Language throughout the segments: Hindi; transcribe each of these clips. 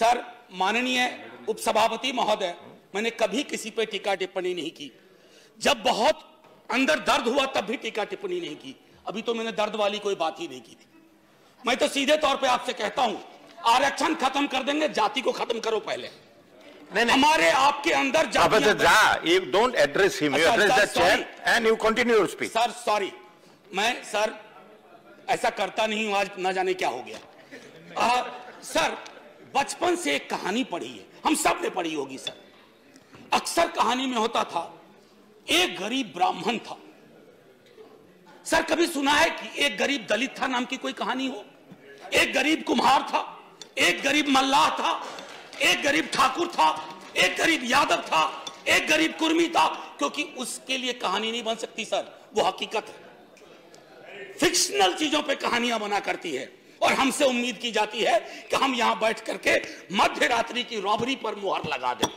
सर माननीय उपसभापति महोदय मैंने कभी किसी पे टीका टिप्पणी नहीं की। जब बहुत अंदर दर्द हुआ तब भी टीका टिप्पणी नहीं की। अभी तो मैंने दर्द वाली कोई बात ही नहीं की थी। मैं तो सीधे तौर पे आपसे कहता हूँ आरक्षण खत्म कर देंगे जाति को खत्म करो पहले। नहीं नहीं। हमारे आपके अंदर continue your speech. Sir sorry मैं सर ऐसा करता नहीं हूँ आज न जाने क्या हो गया। आ, सर बचपन से एक कहानी पढ़ी है। हम सबने पढ़ी होगी, सर। अक्सर कहानी में होता था, एक गरीब ब्राह्मण था। सर, कभी सुना है कि एक गरीब दलित था नाम की कोई कहानी हो? एक गरीब कुम्हार था, एक गरीब मल्लाह था, एक गरीब ठाकुर था, एक गरीब यादव था, एक गरीब कुर्मी था, क्योंकि उसके लिए कहानी नहीं बन सकती, सर। वो हकीकत है। फिक्शनल चीज़ों पे कहानियाँ बना करती है। और हमसे उम्मीद की जाती है कि हम यहाँ बैठ करके मध्य रात्रि की रॉबरी पर मुहर लगा दें।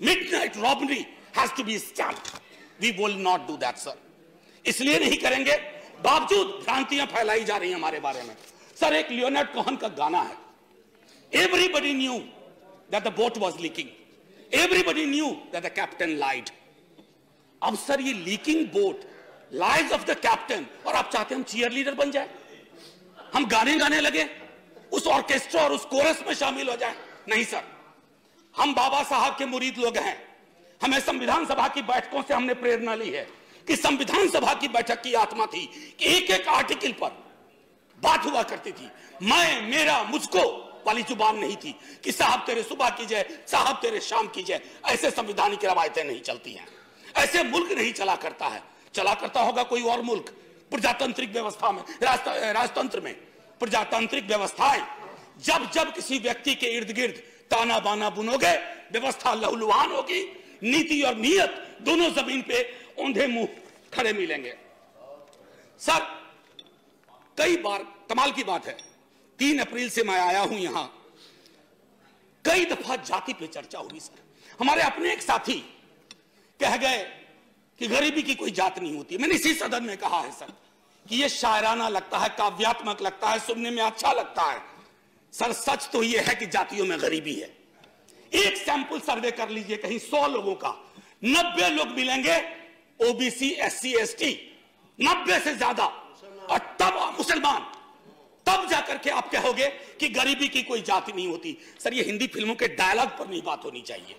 Midnight robbery has to be stamp we will not do that sir इसलिए नहीं करेंगे। बावजूद भ्रांतियाँ फैलाई जा रही हैं हमारे बारे में। सर एक लियोनार्ड कोहन का गाना है। Everybody knew that the boat was leaking everybody knew that the captain lied अब सर ये leaking boat lies of the captain और आप चाहते हम चीयर लीडर बन जाए? हम गाने गाने लगे। उस ऑर्केस्ट्रा और उस कोरस में शामिल हो जाए। नहीं सर हम बाबा साहब के मुरीद लोग हैं। हमें संविधान सभा की बैठकों से हमने प्रेरणा ली है कि संविधान सभा की बैठक की आत्मा थी कि एक एक आर्टिकल पर बात हुआ करती थी। मैं, मेरा, मुझको वाली ज़ुबान नहीं थी कि साहब तेरे सुबह की जय, साहब तेरे शाम की जय। ऐसे संविधानिक रवायतें नहीं चलती हैं। ऐसे मुल्क नहीं चला करता है। चला करता होगा कोई और मुल्क। प्रजातांत्रिक व्यवस्था में राजतंत्र में, प्रजातांत्रिक व्यवस्थाएँ। जब जब किसी व्यक्ति के इर्द गिर्द ताना बाना बुनोगे, व्यवस्था लहूलुहान होगी, नीति और नीयत दोनों ज़मीन पे औंधे मुँह खड़े मिलेंगे। सर, कई बार, कमाल की बात है, तीन अप्रैल से मैं आया हूँ यहाँ। कई दफ़ा जाति पे चर्चा हुई, सर। हमारे अपने एक साथी कह गए कि गरीबी की कोई जात नहीं होती। मैंने इसी सदन में कहा है, सर, कि ये शायराना लगता है, काव्यात्मक लगता है, सुनने में अच्छा लगता है। सर, सच तो ये है कि जातियों में गरीबी है। एक सैंपल सर्वे कर लीजिए कहीं सौ लोगों का। नब्बे लोग मिलेंगे, OBC S C S T नब्बे से ज़्यादा। और तब मुसलमान, तब जाकर के आप कहोगे कि गरीबी की कोई जाति नहीं होती। सर, ये हिंदी फ़िल्मों के डायलॉग पर नहीं बात होनी चाहिए।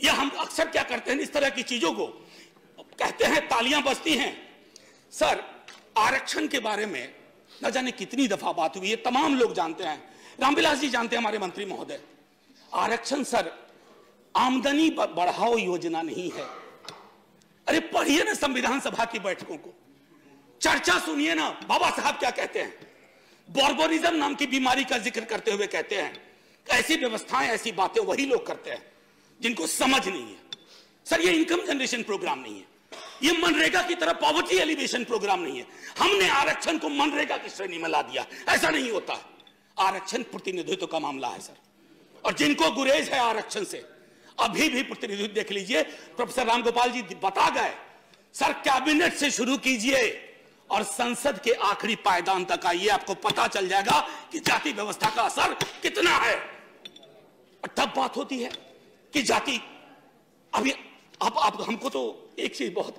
या हम अक्सर क्या करते हैं इस तरह की चीज़ों को कहते हैं तालियाँ बजती हैं। सर, आरक्षण के बारे में न जाने कितनी दफ़ा बात हुई है तमाम लोग जानते हैं। रामविलास जी जानते हैं हमारे मंत्री महोदय। आरक्षण, सर, आमदनी बढ़ाओ योजना नहीं है। अरे, पढ़िए ना संविधान सभा की बैठकों को। चर्चा सुनिए ना, बाबा साहब क्या कहते हैं? बॉर्बोरिज्म नाम की बीमारी का ज़िक्र करते हुए कहते हैं ऐसी व्यवस्थाएँ, ऐसी बातें वही लोग करते हैं जिनको समझ नहीं है। सर, ये इनकम जनरेशन प्रोग्राम नहीं है। ये मनरेगा की तरह पॉवर्टी एलिवेशन प्रोग्राम नहीं है। हमने आरक्षण को मनरेगा की श्रेणी में ला दिया। ऐसा नहीं होता। आरक्षण प्रतिनिधित्व का मामला है, सर। और जिनको गुरेज है आरक्षण से, अभी भी प्रतिनिधित्व देख लीजिए। प्रोफेसर रामगोपाल जी बता गए, सर, कैबिनेट से शुरू कीजिए और संसद के आखिरी पायदान तक आइए। आपको पता चल जाएगा कि जाति व्यवस्था का असर कितना है। और तब बात होती है कि जाति, अभी अब आप, हमको तो एक चीज़ बहुत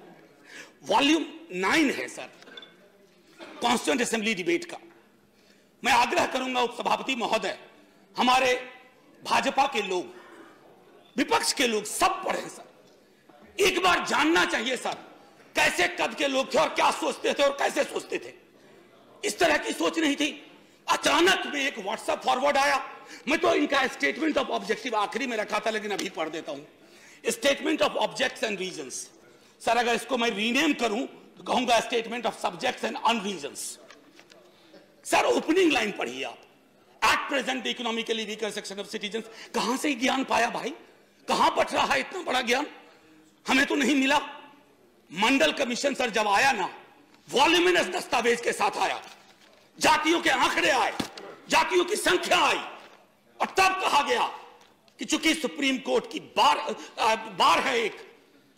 वॉल्यूम नाइन है, सर। कॉन्स्टिट्यूंट असेंबली डिबेट का। मैं आग्रह करूँगा उपसभापति महोदय, हमारे भाजपा के लोग, विपक्ष के लोग सब पढ़े, सर। एक बार जानना चाहिए, सर, कैसे कद के लोग थे और क्या सोचते थे और कैसे सोचते थे। इस तरह की सोच नहीं थी। अचानक में एक व्हाट्सएप फॉरवर्ड आया। मैं तो इनका स्टेटमेंट ऑफ़ ऑब्जेक्टिव आखिरी में रखा था, लेकिन अभी पढ़ देता हूँ। Statement of objects and reasons sir अगर इसको मैं रीनेम करूँ तो कहूँगा statement of subjects and unreasons sir opening line पढ़िए आप. At present economically weaker section of citizen कहाँ से ज्ञान पाया भाई? कहाँ बट रहा है इतना बड़ा ज्ञान? हमें तो नहीं मिला. मंडल कमीशन सर जब आया ना वॉल्यूमिनस दस्तावेज़ के साथ आया. जातियों के आंकड़े आए जातियों की संख्या आई. और तब कहा गया कि चूँकि सुप्रीम कोर्ट की बार आ, बार है एक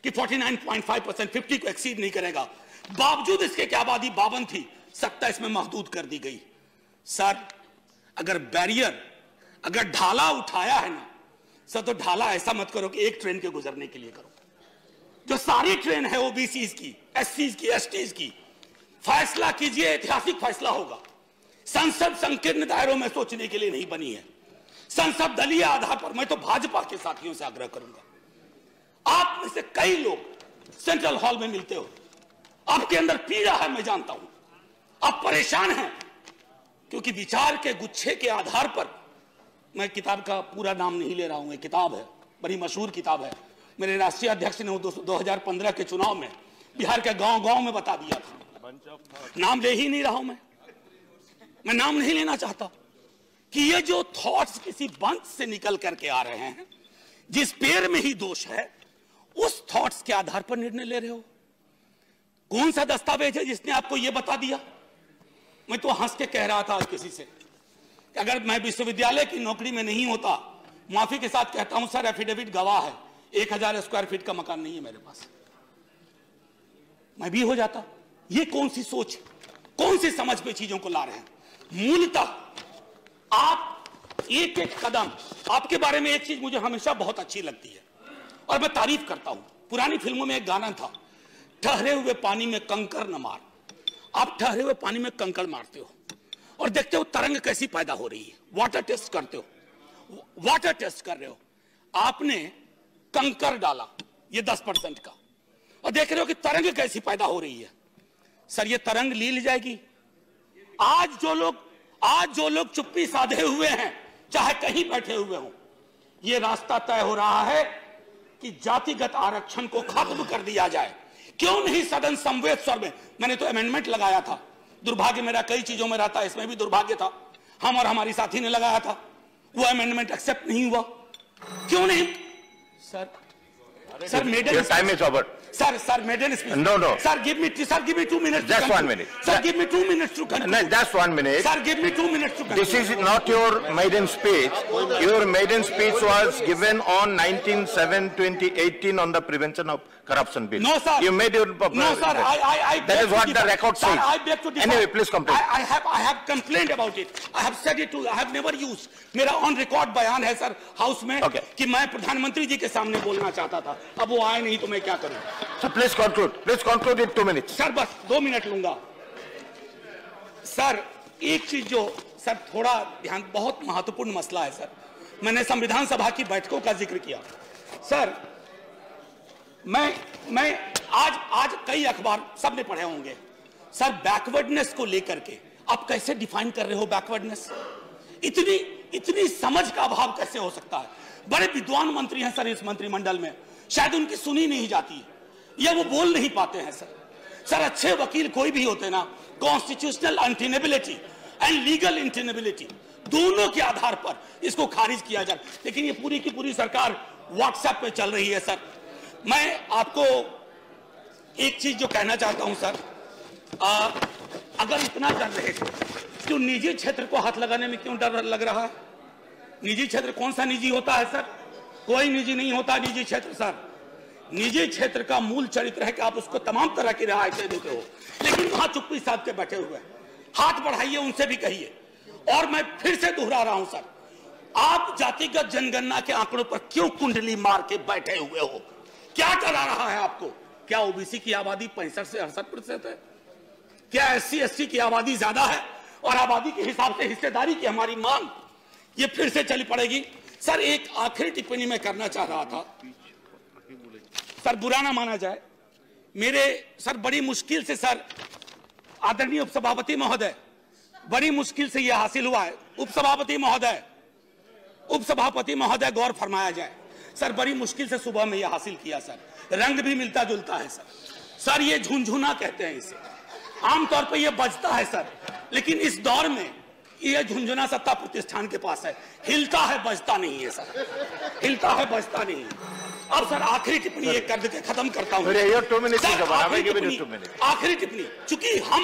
कि 49.5 परसेंट फिफ्टी को एक्सीड नहीं करेगा। बावजूद इसके कि आबादी? बावन थी। सत्ता इसमें महदूद कर दी गई। सर, अगर बैरियर अगर ढाला उठाया है ना, सर तो ढाला ऐसा मत करो कि एक ट्रेन के गुजरने के लिए करो। जो सारी ट्रेन है ओबीसी की एस की एस की, फैसला कीजिए, ऐतिहासिक फैसला होगा। संसद संकीर्ण दायरों में सोचने के लिए नहीं बनी है। संसद दलीय आधार पर, मैं तो भाजपा के साथियों से आग्रह करूँगा। आप में से कई लोग सेंट्रल हॉल में मिलते हो। आपके अंदर पीड़ा है, मैं जानता हूँ। आप परेशान हैं, क्योंकि विचार के गुच्छे के आधार पर मैं किताब का पूरा नाम नहीं ले रहा हूँ किताब है, बड़ी मशहूर किताब है। मेरे राष्ट्रीय अध्यक्ष ने 2015 के चुनाव में बिहार के गाँव गाँव में बता दिया था। नाम ले ही नहीं रहा हूँ मैं। मैं नाम नहीं लेना चाहता कि ये जो थॉट्स किसी बंद से निकल करके आ रहे हैं, जिस पेड़ में ही दोष है उस थॉट्स के आधार पर निर्णय ले रहे हो? कौन सा दस्तावेज़ है जिसने आपको यह बता दिया? मैं तो हंस के कह रहा था आज किसी से कि अगर मैं विश्वविद्यालय की नौकरी में नहीं होता, माफ़ी के साथ कहता हूँ, सर एफिडेविट गवाह है। एक हज़ार स्क्वायर फीट का मकान नहीं है मेरे पास। मैं भी हो जाता। ये कौन सी सोच कौन सी समझ पे चीज़ों को ला रहे हैं? मूलतः आप एक एक कदम, आपके बारे में एक चीज़ मुझे हमेशा बहुत अच्छी लगती है। और मैं तारीफ़ करता हूँ। पुरानी फ़िल्मों में एक गाना था, ठहरे हुए पानी में कंकर न मार। आप ठहरे हुए पानी में कंकड़ मारते हो और देखते हो तरंग कैसी पैदा हो रही है। वाटर टेस्ट करते हो। वाटर टेस्ट कर रहे हो। आपने कंकर डाला, ये दस परसेंट का। और देख रहे हो कि तरंग कैसी पैदा हो रही है। सर, ये तरंग ली ली जाएगी। आज जो लोग, आज जो लोग चुप्पी साधे हुए हैं, चाहे कहीं बैठे हुए हो, ये रास्ता तय हो रहा है कि जातिगत आरक्षण को खत्म कर दिया जाए। क्यों नहीं सदन संवेद स्वर में? मैंने तो अमेंडमेंट लगाया था। दुर्भाग्य मेरा कई चीज़ों में रहता है इसमें भी दुर्भाग्य था। हम और हमारी साथी ने लगाया था। वो अमेंडमेंट एक्सेप्ट नहीं हुआ। क्यों नहीं? Sir sir medal time is over Sir, sir, maiden speech. No, no. Sir, give me, sir, give me two minutes. Just one minute. Sir, give me two minutes to conclude. No, just one minute. Sir, give me two minutes to conclude. This is not your maiden speech. Your maiden speech was given on 19-7-2018 on the prevention of corruption bill. No, sir. You made your... No, sir, I, I, I That is what the record Sir, says. I beg to differ. Anyway, please complain. I, I have, I have complained about it. I have said it to, I have never used. मेरा ऑन रिकॉर्ड बयान है सर हाउस में Okay. कि मैं प्रधानमंत्री जी के सामने बोलना चाहता था अब वो आए नहीं तो मैं क्या करूँ So, please conclude. Please conclude in two minutes. Sir बस दो मिनट लूँगा। सर एक चीज़ जो सर थोड़ा ध्यान, बहुत महत्वपूर्ण मसला है सर मैंने संविधान सभा की बैठकों का ज़िक्र किया। सर मैं मैं आज आज कई अखबार सबने पढ़े होंगे। सर बैकवर्डनेस को लेकर के आप कैसे डिफाइन कर रहे हो बैकवर्डनेस इतनी इतनी समझ का अभाव कैसे हो सकता है? बड़े विद्वान मंत्री हैं सर इस मंत्रिमंडल में। शायद उनकी सुनी नहीं जाती। या वो बोल नहीं पाते हैं सर। सर अच्छे वकील कोई भी होते ना constitutional untenability and legal untenability दोनों के आधार पर इसको खारिज किया जाए। लेकिन ये पूरी की पूरी सरकार व्हाट्सएप पे चल रही है सर। मैं आपको एक चीज़ जो कहना चाहता हूँ सर आ, अगर इतना कर रहे तो निजी क्षेत्र को हाथ लगाने में क्यों डर लग रहा है? निजी क्षेत्र कौन सा निजी होता है सर? कोई निजी नहीं होता निजी क्षेत्र सर। निजी क्षेत्र का मूल चरित्र है कि आप उसको तमाम तरह की रियायतें देते हो। लेकिन वहाँ चुप्पी साध के बैठे हुए हैं। हाथ बढ़ाइए, उनसे भी कहिए। और मैं फिर से दोहरा रहा हूँ, सर, आप जातिगत जनगणना के आंकड़ों पर क्यों कुंडली मार के बैठे हुए हो? क्या करा रहा है आपको? क्या ओबीसी की आबादी पैंसठ से अड़सठ प्रतिशत है? क्या एस सी की आबादी ज़्यादा है? और आबादी के हिसाब से हिस्सेदारी की हमारी मांग, ये फिर से चली पड़ेगी। सर, एक आखिरी टिप्पणी मैं करना चाह रहा था। सर बुरा ना माना जाए। मेरे सर बड़ी मुश्किल से सर, आदरणीय उपसभापति महोदय, बड़ी मुश्किल से यह हासिल हुआ है। उपसभापति महोदय उपसभापति महोदय गौर फरमाया जाए। सर बड़ी मुश्किल से सुबह में यह हासिल किया, सर। रंग भी मिलता जुलता है, सर। सर, ये झुंझुना कहते हैं इसे। आमतौर पर यह बजता है, सर। लेकिन इस दौर में यह झुंझुना सत्ता प्रतिष्ठान के पास है। हिलता है, बजता नहीं है, सर। हिलता है, बजता नहीं है। अब सर आखिरी टिप्पणी एक कर के खत्म करता हूँ. आखिरी टिप्पणी चूँकि हम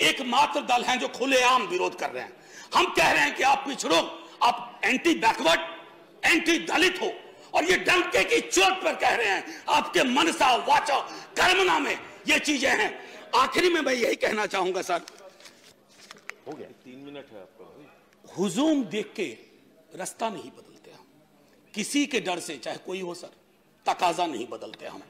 एकमात्र दल हैं जो खुलेआम विरोध कर रहे हैं हम कह रहे हैं कि आप पिछड़ो आप एंटी बैकवर्ड एंटी दलित हो और ये डंके की चोट पर कह रहे हैं आपके मनसा वाचा कर्मना में ये चीज़ें हैं। आखिरी में मैं यही कहना चाहूँगा सर। हो गया। तीन मिनट है आपका हुजूम देख के रास्ता नहीं बदलते हम। किसी के डर से चाहे कोई हो सर। तकाजा नहीं बदलते हम।